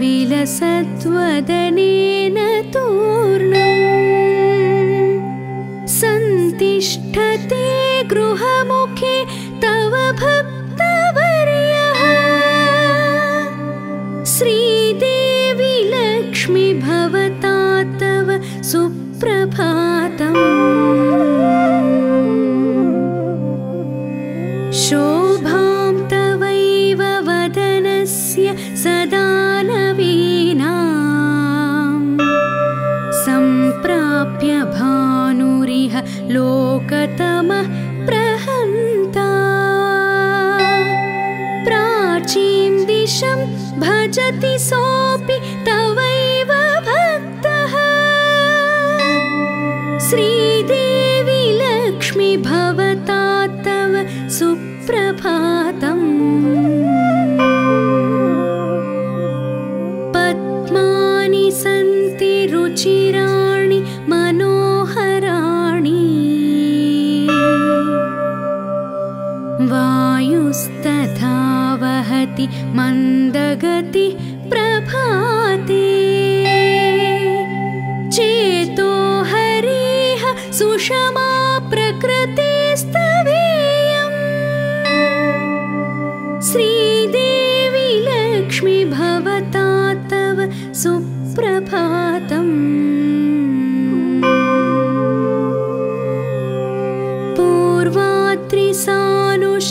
विलसद्वदनेन tern सन्तिष्ठते गृहमुखे तव भक्ति अस्ति सोऽपि तवैव भक्तः। श्रीदेवि लक्ष्मि भवता तव सुप्रभातम्। पद्मानि सन्ति रुचिराणि मनोहराणि। वायुस्तथा वहति मन्दगति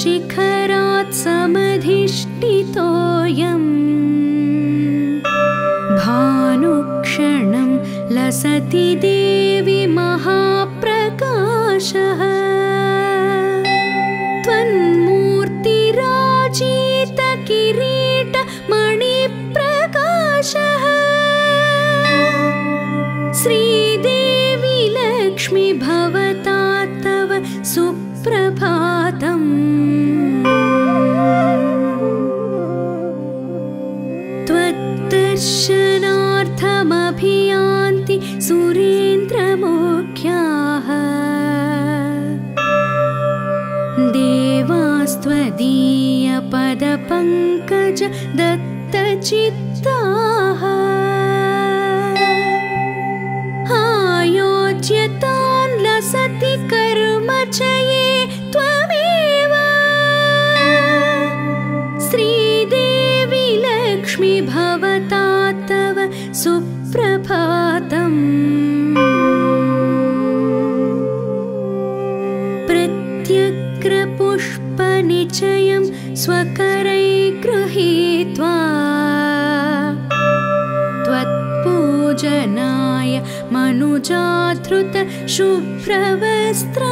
शिखरात् समधिष्ठितोऽयम् भानुक्षणं लसतिदि চিত जातृत शुभ्रवस्त्रा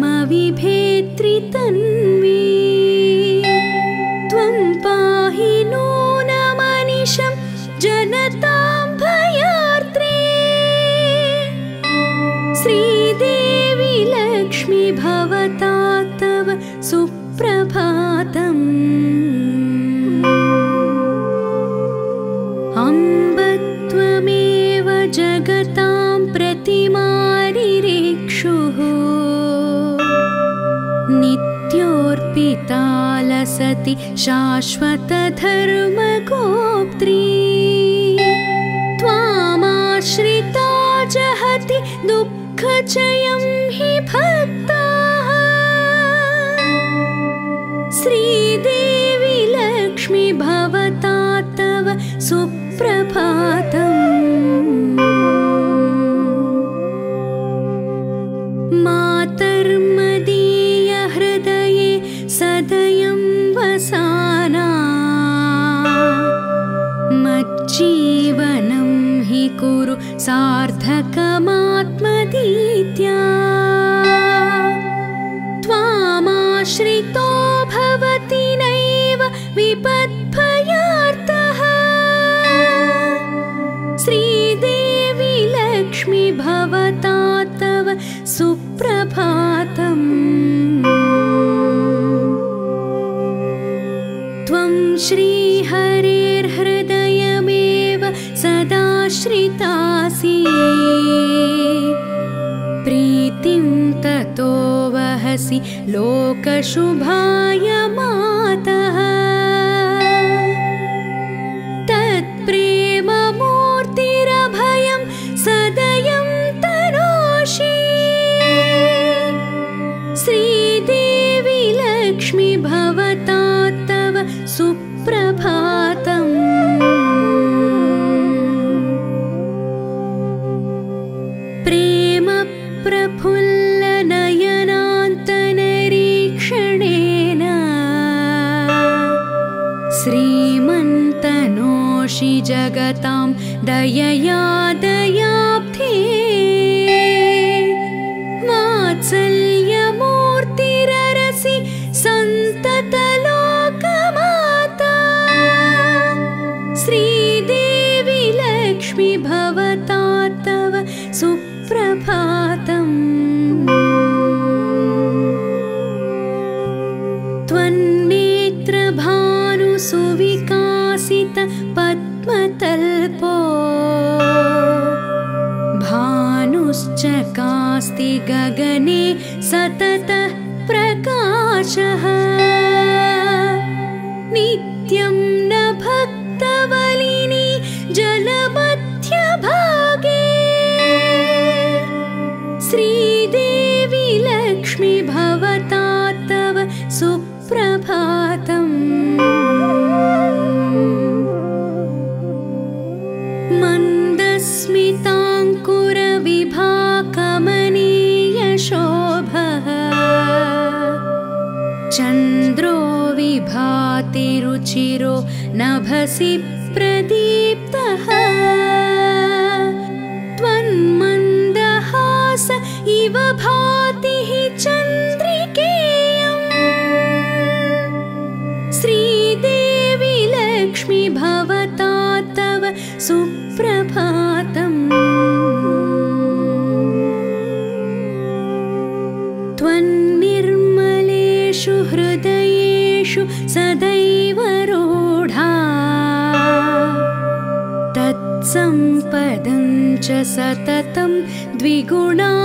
मविभेत्रि तन् शाश्वतधर्मगोप्त्री। त्वामाश्रिता जहति दुःखचयम् लोकशुभाय मा हसी सततं द्विगुणा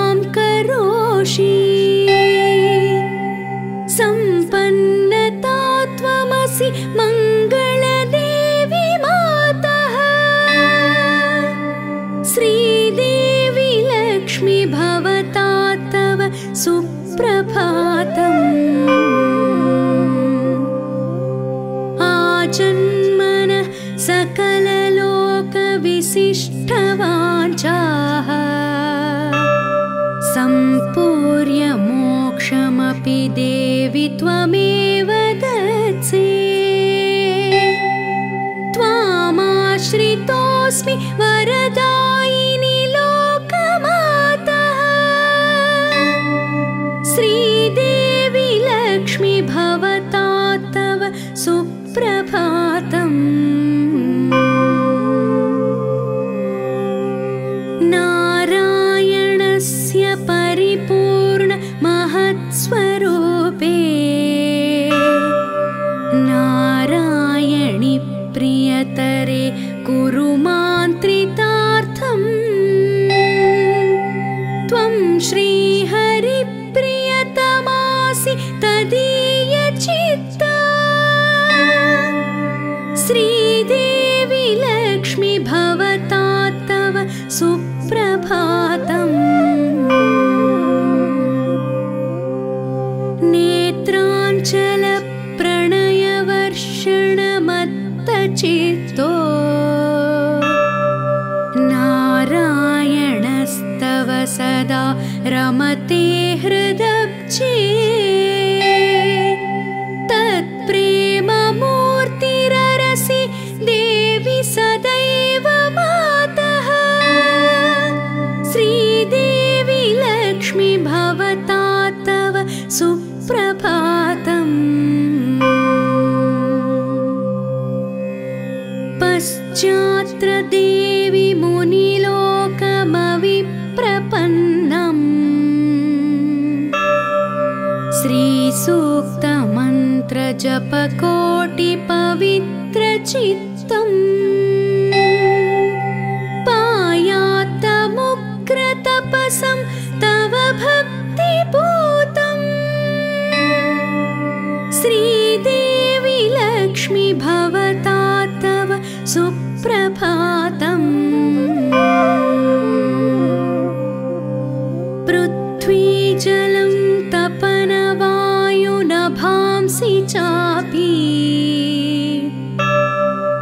पश्चात्र देवि मुनिलोकमविप्रपन्नम्। श्रीसूक्तमन्त्रजपकोटिपवित्रचित् सुप्रभातम्। पृथ्वीजलं तपनवायुनभांसि चापि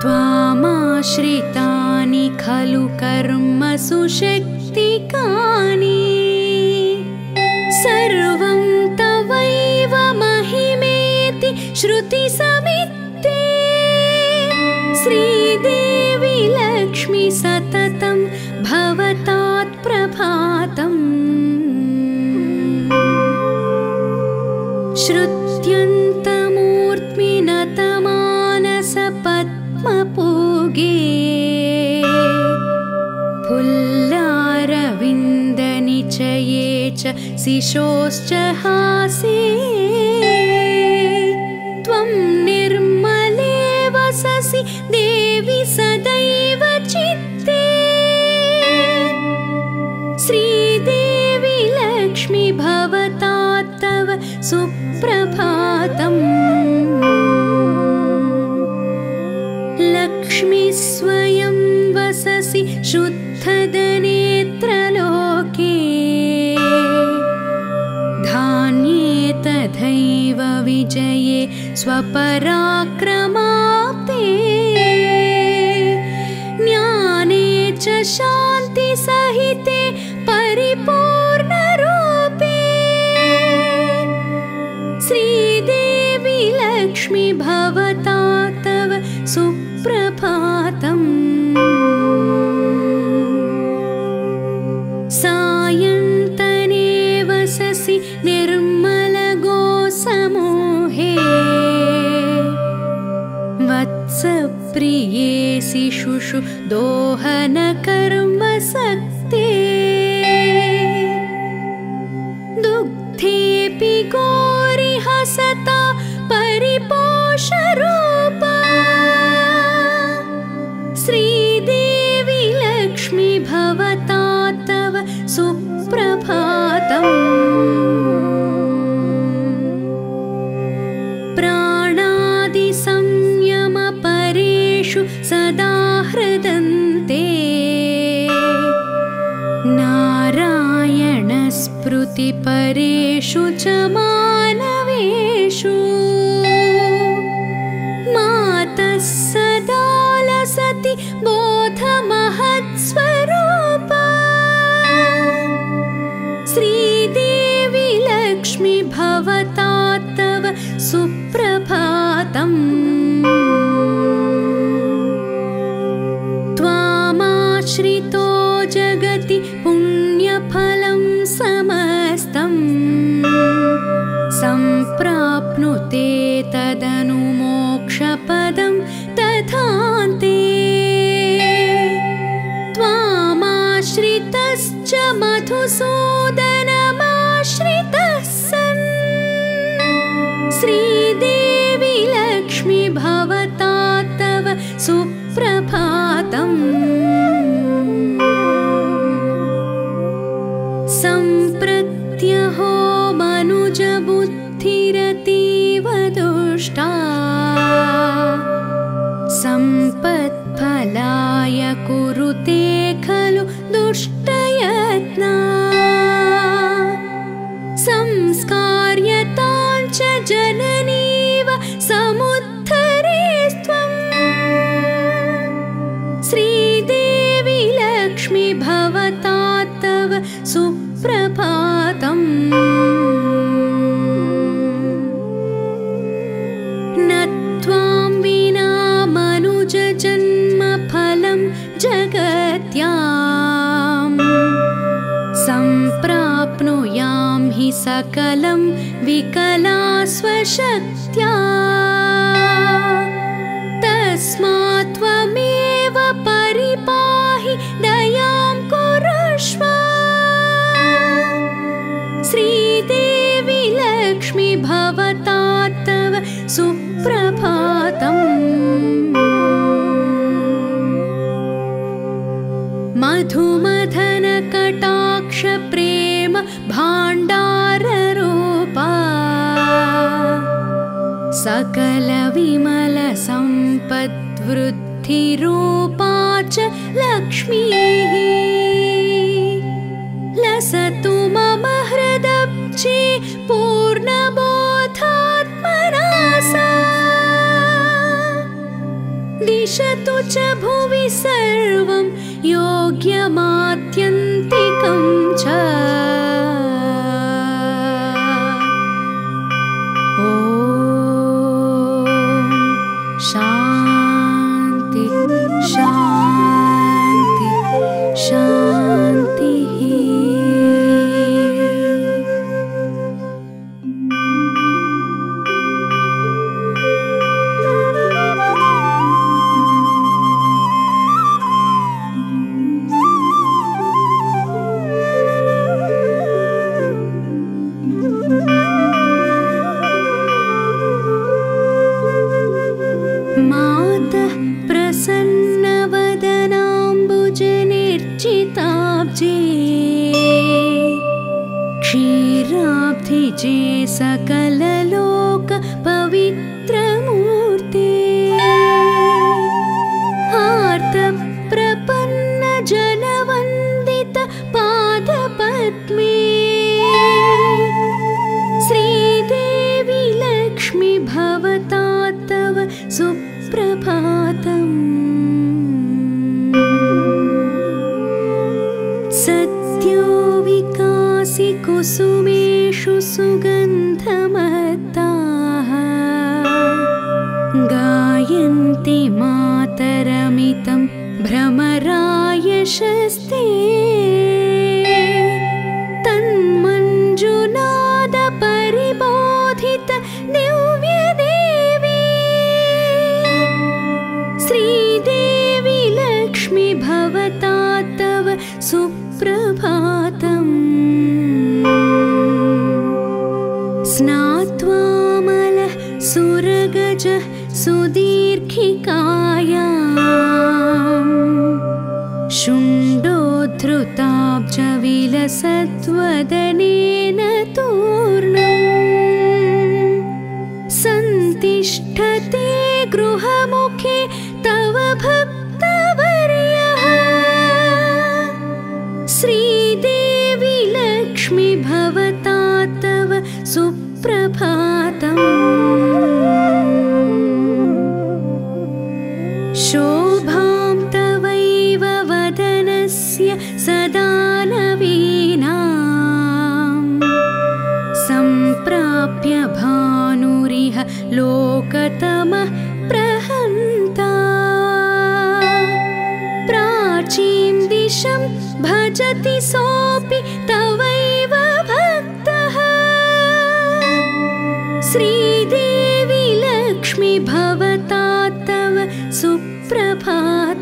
त्वामाश्रितानि खलु कर्म सु शिशोश्च लक्ष्मि भवता तव सुप्रभातम्। त्वामाश्रितो जगति पुण्यफलं समस्तम्। सम्प्राप्नुते तदनु मोक्षपदं तथा त्वामाश्रितश्च मधुसो विकलं विकला स्वशक् सकलविमलसम्पद्वृद्धिरूपा च लक्ष्मीः लसतु मम हृदब्जे पूर्णबोधात्मना सा दिशतु च भुवि सर्वं योग्यमात्यन्तिकं च। प्राप्य भानुरिह लोकतमः प्रहन्ता। प्राचीं दिशं भजति सोऽपि तवैव भक्तः। श्रीदेवी लक्ष्मी भवता तव सुप्रभात।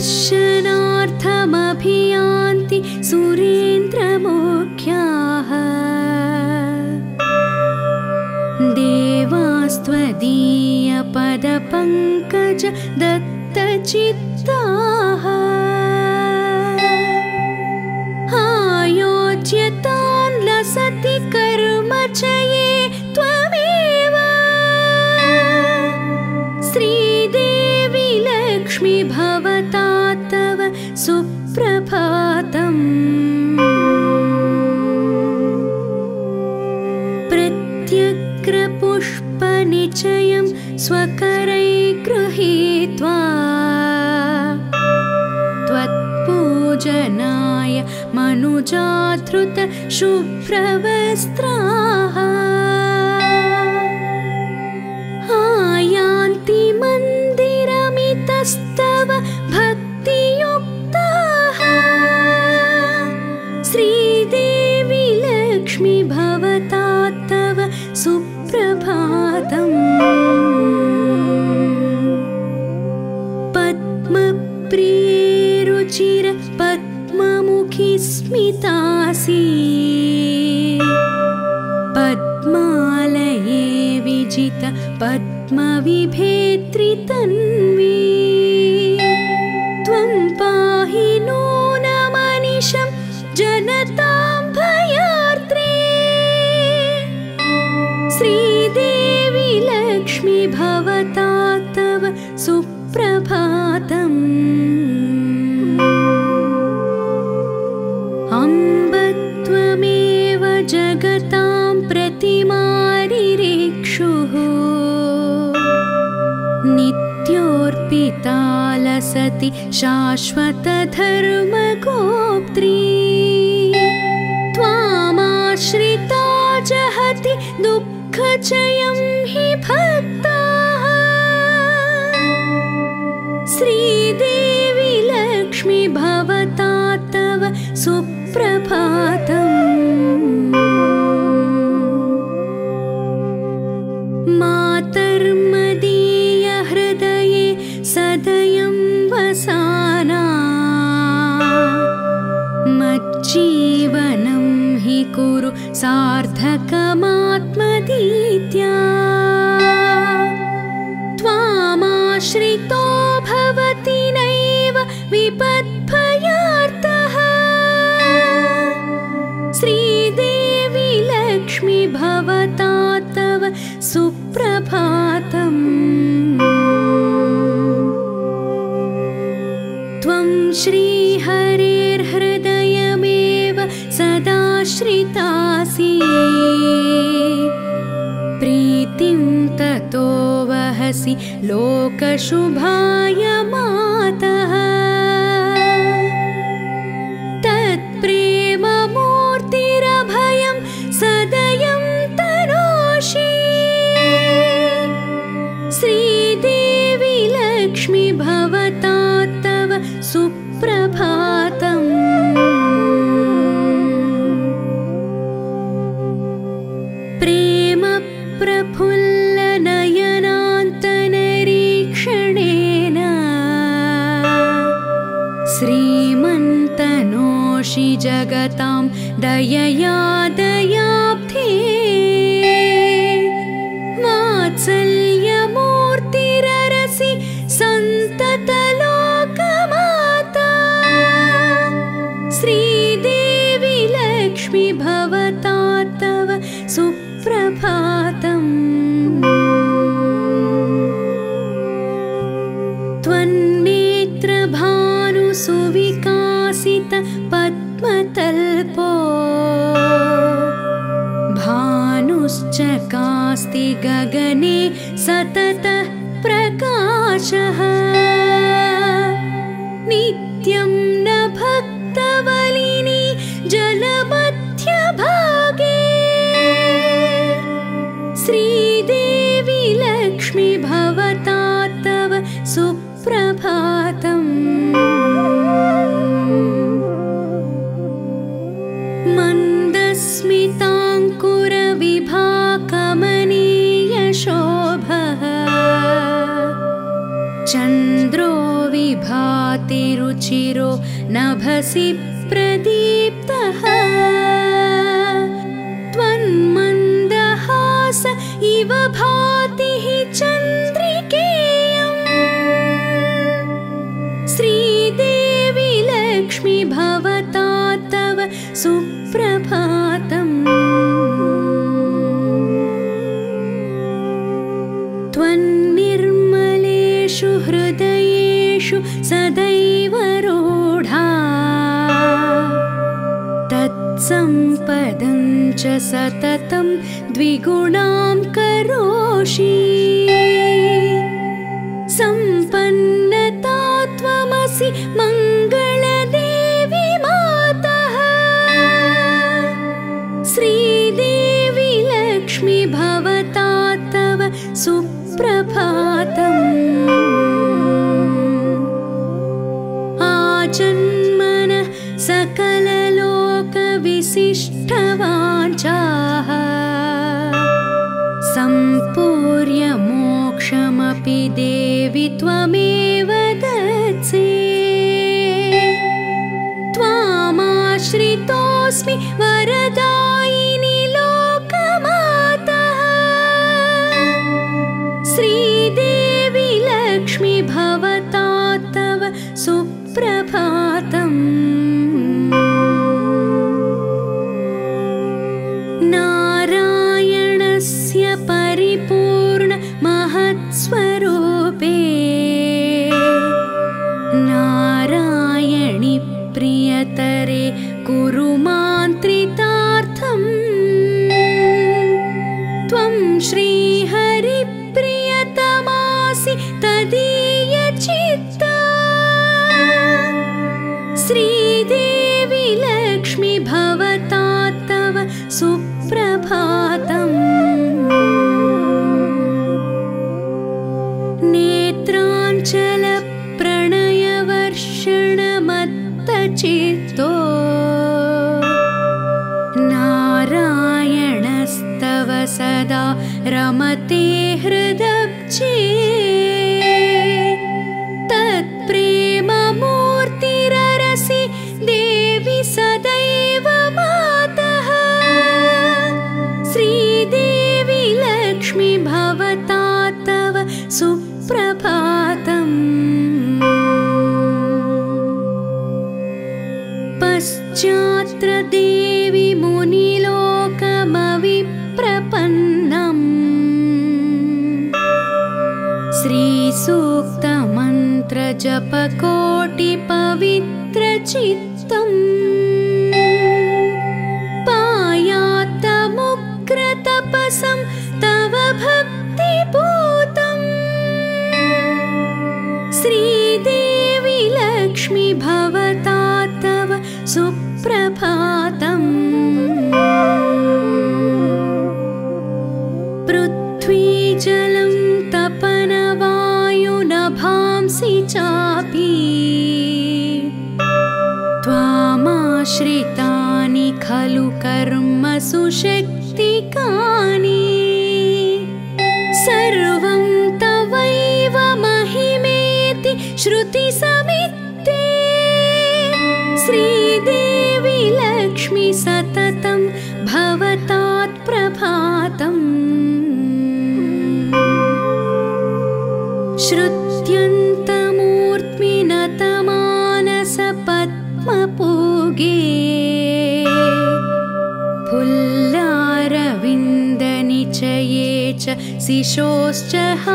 दर्शनार्थमभियान्ति सुरेन्द्रमोख्याः। देवास्त्वदीयपदपङ्कज दत्तचित्ताः। आयोज्यतान् लसति कर्म कर्मचये जाृत शुभ्रवस्त्रा। पद्मविभेत्रि तन्वी शाश्वतधर्मकोक्त्री त्वामाश्रिता जहति दुःखचयं हि भक्ताः। श्री गगने रुचिरो नभसि प्रदीप्तः। त्वन्मन्दहास इव भाति चन्द्रिकेयम्। श्रीदेवि लक्ष्मि भवता तव सुप्रभातम्। त्वन्निर्मलेषु हृदयेषु सदा च सततं द्विगुणां करोषि। स्वरूप श्रितानि खलु कर्मसु शक्तिका seashore's jehovah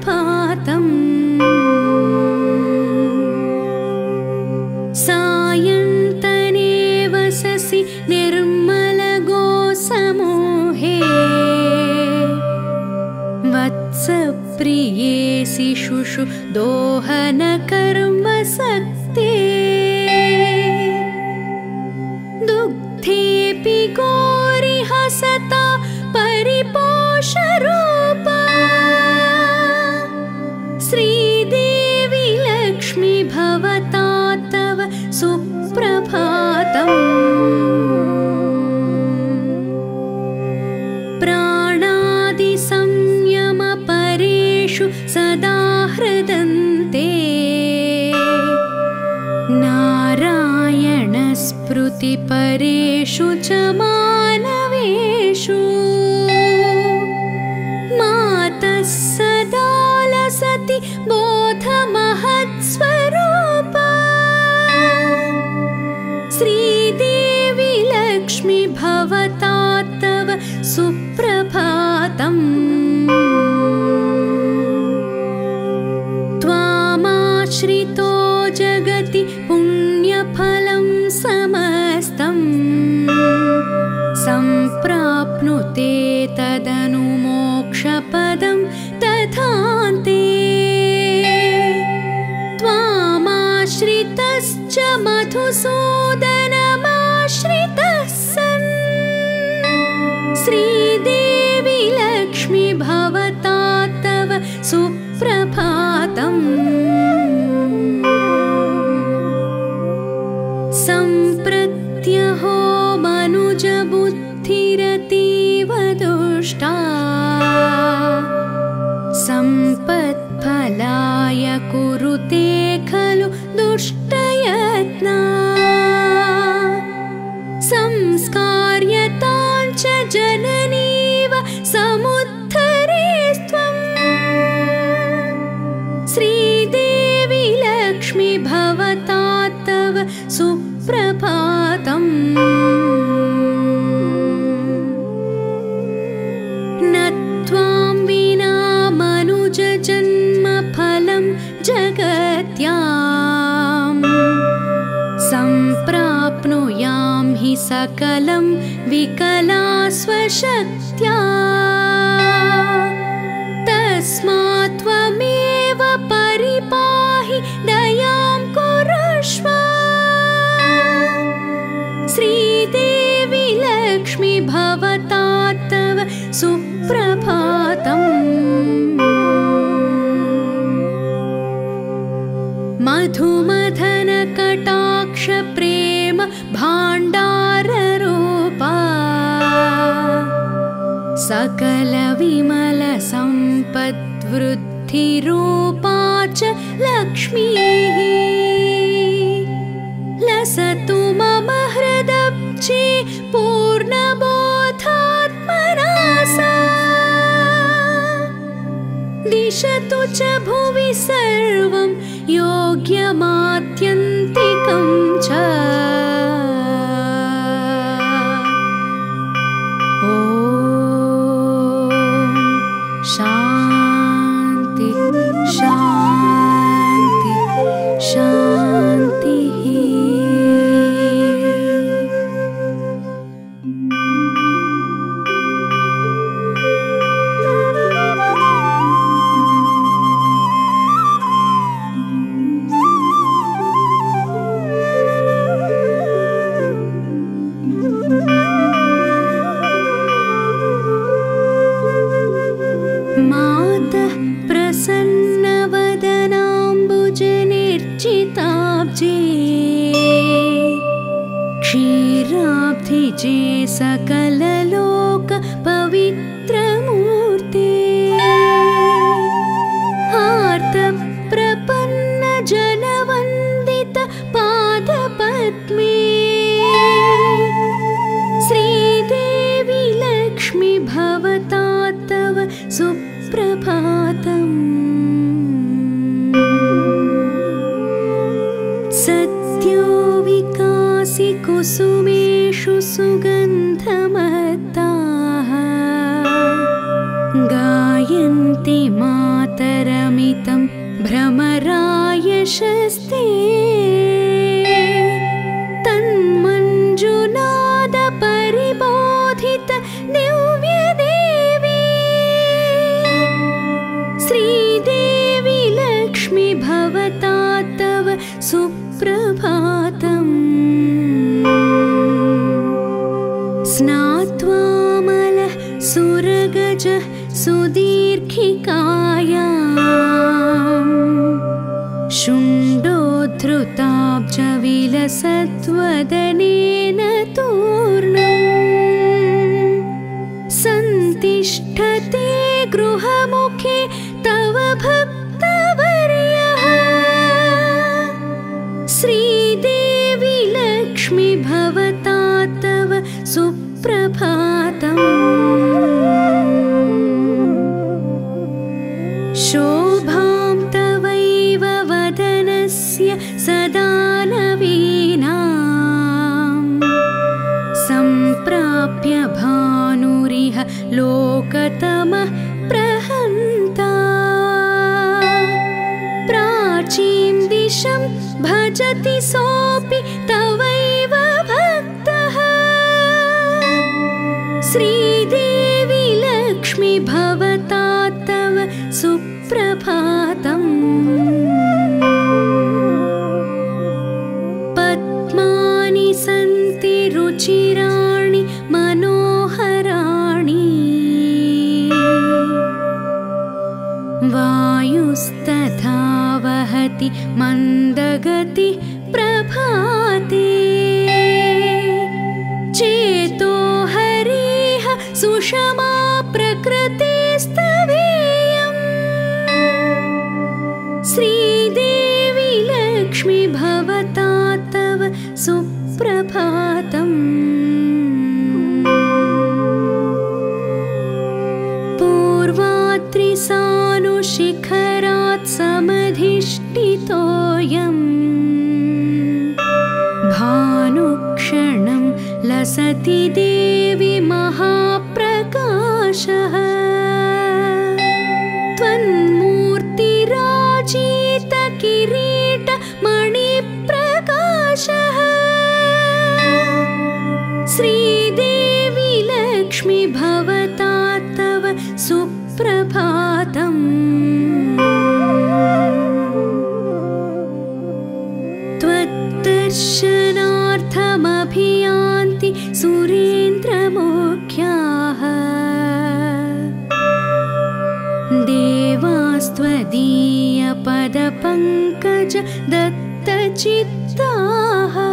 पातम् deeper Sridevi Lakshmi भवता तव सुप्रभातम्। कलं विकला स्वश िरोपा च लक्ष्मीः। लसतु मम हृदब्जे पूर्णबोधात्मरासा दिशतु च भुवि सर्वं योग्यमात्यन्तिकं च। अमराय यशस्ते सत्वदने वायुस्तथा वहति मन्दगति प्रभाति। चेतो हरिः सुषमा प्रकृतिस्तवेयम्। श्री चित्ताः।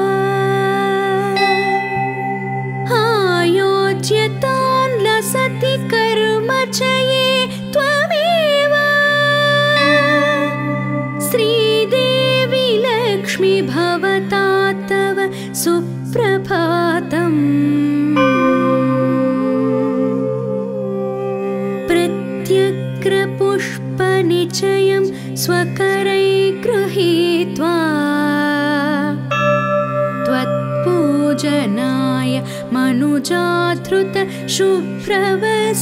योज्यतान् लसति कर्म च ये त्वमेव। श्रीदेवि लक्ष्मी भवता तव सुप्रभातम्। प्रत्यग्रपुष्पनिचयं स्वक नाय मनुजा शुभ्रवस्त्राः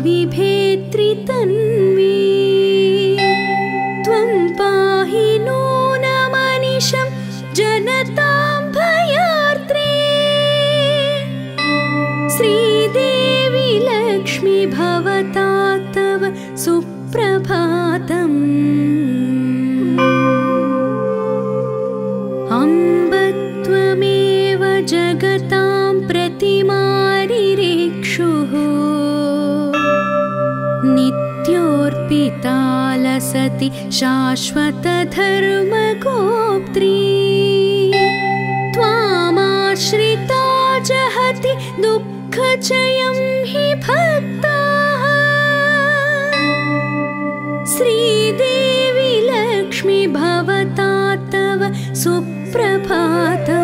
विभेत्रितन्। शाश्वतधर्मगोप्त्री। त्वामाश्रिता जहति दुःखचयं हि भक्ताः। श्रीदेवि लक्ष्मी भवता तव सुप्रभात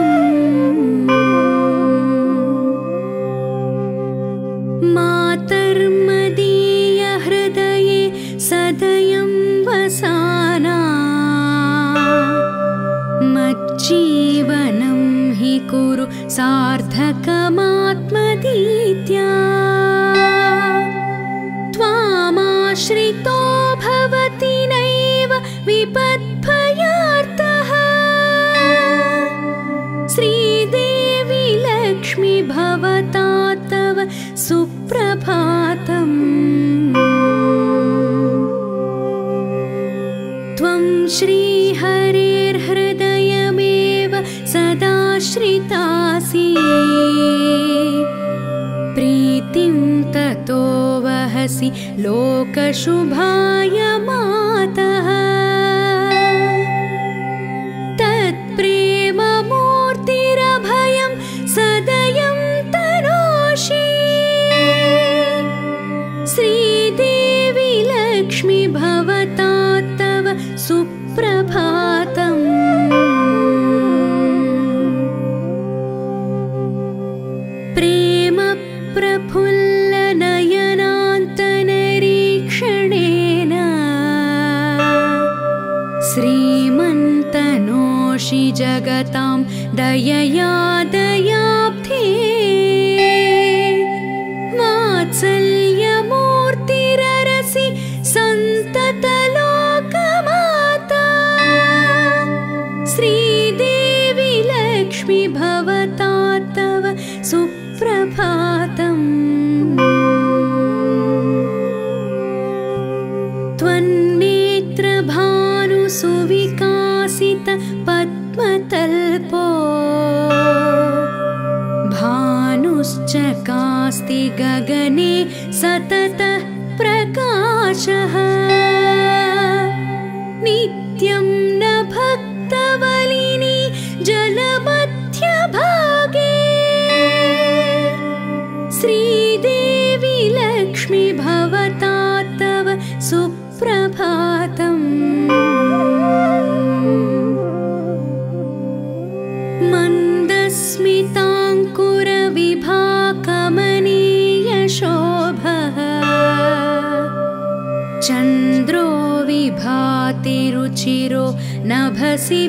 कशुभा गगने शिरो नभसि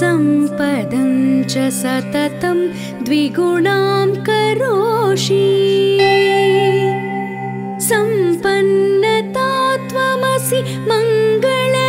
सम्पदं च सततं द्विगुणां करोषि। सम्पन्नता त्वमसि मङ्गल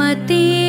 मते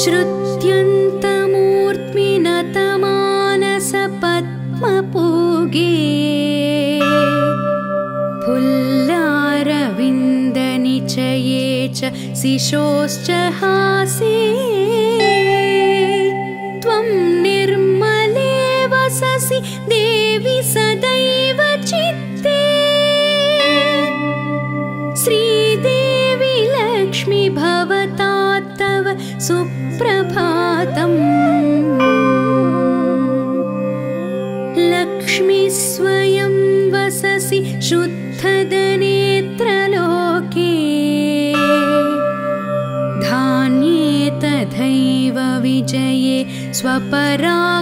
श्रुत्यन्तमूर्त्मिनतमानसपद्मपूगे फुल्लारविन्दनिचये च शिशोश्च हासे स्वपरा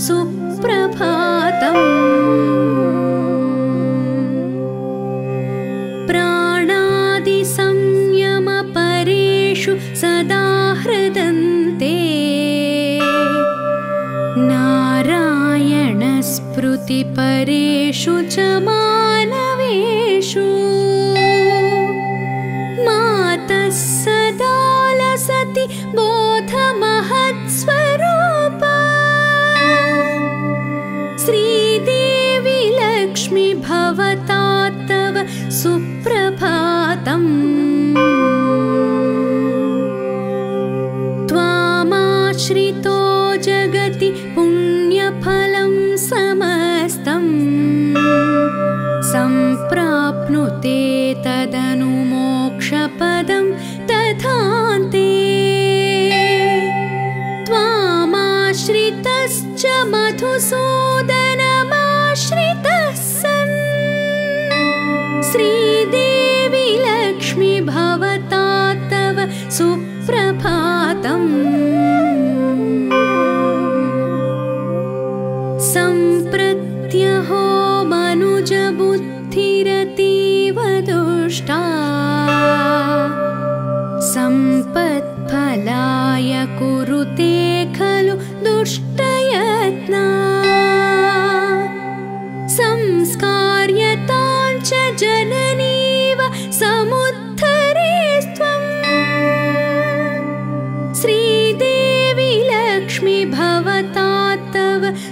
सुप्रभातम्। प्राणादिसंयमपरेषु सदा हृदन्ते। नारायणस्मृतिपरेषु च मा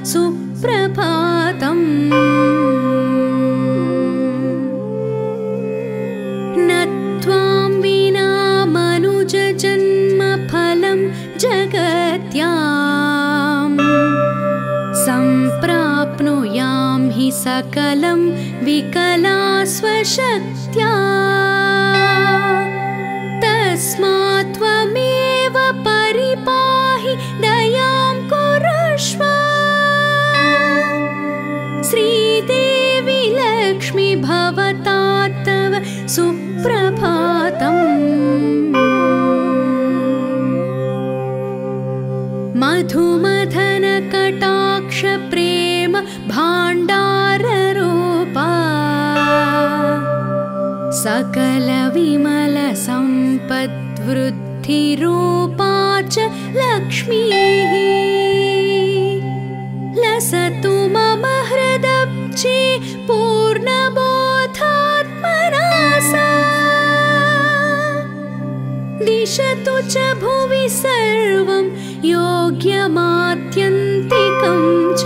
सुप्रभातम्। न त्वां विना मनुजजन्मफलं जगत्याम्। सम्प्राप्नुयां हि सकलं विकला स्वशक्त्या सकलविमलसम्पद्वृद्धिरूपा च लक्ष्मीः लसतु मम हृदब्जे पूर्णबोधात्मना सा दिशतु च भुवि सर्वं योग्यमात्यन्तिकं च